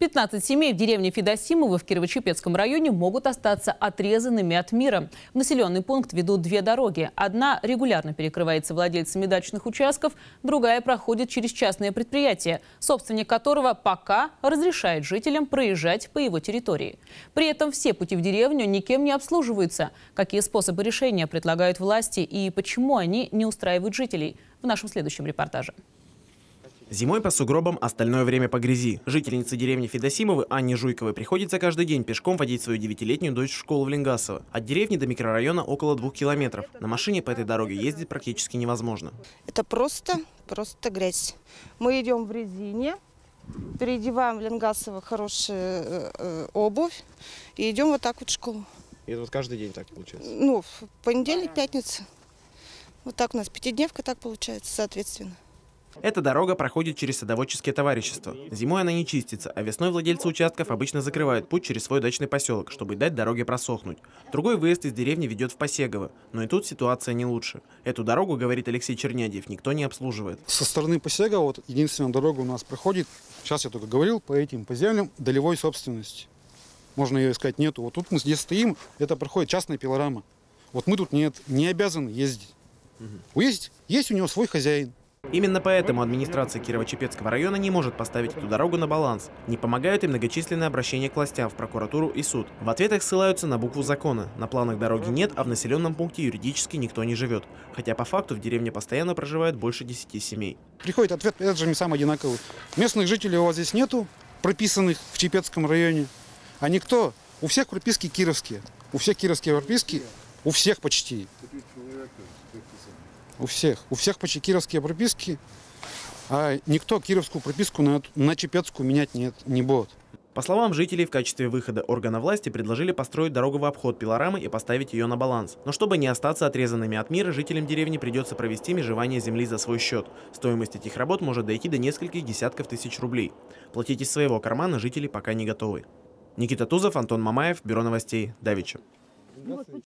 15 семей в деревне Федосимово в Кирово-Чепецком районе могут остаться отрезанными от мира. В населенный пункт ведут две дороги. Одна регулярно перекрывается владельцами дачных участков, другая проходит через частное предприятие, собственник которого пока разрешает жителям проезжать по его территории. При этом все пути в деревню никем не обслуживаются. Какие способы решения предлагают власти и почему они не устраивают жителей? В нашем следующем репортаже. Зимой по сугробам, остальное время по грязи. Жительнице деревни Федосимовы Анне Жуйковой приходится каждый день пешком водить свою девятилетнюю дочь в школу в Ленгасово. От деревни до микрорайона около двух километров. На машине по этой дороге ездить практически невозможно. Это просто, просто грязь. Мы идем в резине, переодеваем в Ленгасово хорошую э, э, обувь и идем вот так вот в школу. И это вот каждый день так получается? Ну, в понедельник, пятница. Вот так у нас пятидневка так получается, соответственно. Эта дорога проходит через садоводческие товарищества. Зимой она не чистится, а весной владельцы участков обычно закрывают путь через свой дачный поселок, чтобы дать дороге просохнуть. Другой выезд из деревни ведет в Посегово, но и тут ситуация не лучше. Эту дорогу, говорит Алексей Чернядьев, никто не обслуживает. Со стороны Посегова вот единственная дорога у нас проходит, сейчас я только говорил, по этим по землям долевой собственности. Можно ее искать нету. Вот тут мы здесь стоим, это проходит частная пилорама. Вот мы тут нет, не обязаны ездить. Угу. Есть, есть у него свой хозяин. Именно поэтому администрация Кирово-Чепецкого района не может поставить эту дорогу на баланс. Не помогают и многочисленные обращения к властям в прокуратуру и суд. В ответах ссылаются на букву закона. На планах дороги нет, а в населенном пункте юридически никто не живет. Хотя по факту в деревне постоянно проживает больше 10 семей. Приходит ответ, этот же не сам одинаковый. Местных жителей у вас здесь нету, прописанных в Чепецком районе. А никто? У всех прописки кировские. У всех кировские прописки, у всех почти. У всех. У всех почти кировские прописки, а никто кировскую прописку на, на чепецкую менять нет, не будет. По словам жителей, в качестве выхода органа власти предложили построить дорогу в обход пилорамы и поставить ее на баланс. Но чтобы не остаться отрезанными от мира, жителям деревни придется провести межевание земли за свой счет. Стоимость этих работ может дойти до нескольких десятков тысяч рублей. Платить из своего кармана жители пока не готовы. Никита Тузов, Антон Мамаев, Бюро новостей, Давича.